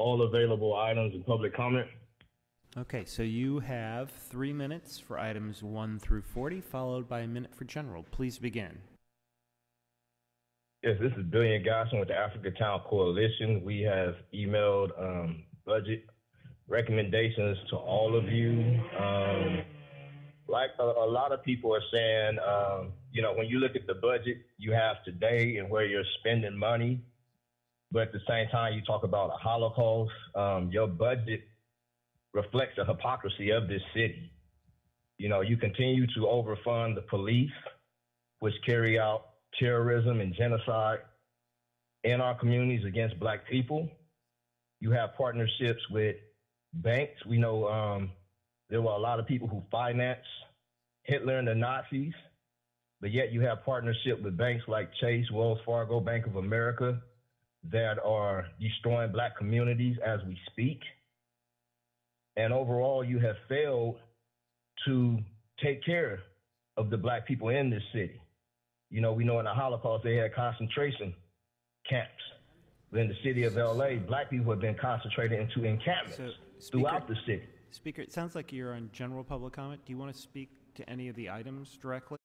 all available items in public comment. Okay, so you have three minutes for items 1 through 40, followed by a minute for general. Please begin. Yes, this is Billion GODSun with the Africa Town Coalition. We have emailed um, budget recommendations to all of you. Um, like a, a, lot of people are saying, um, you know, when you look at the budget you have today and where you're spending money, but at the same time you talk about a Holocaust, um, your budget reflects the hypocrisy of this city. You know, you continue to overfund the police, which carry out terrorism and genocide in our communities against black people. You have partnerships with banks. We know um, there were a lot of people who financed Hitler and the Nazis, but yet you have partnership with banks like Chase, Wells Fargo, Bank of America that are destroying black communities as we speak. And overall, you have failed to take care of the black people in this city. You know, we know in the Holocaust they had concentration camps. In the city of LA, black people have been concentrated into encampments so, speaker, throughout the city. Speaker, it sounds like you're on general public comment. Do you want to speak to any of the items directly?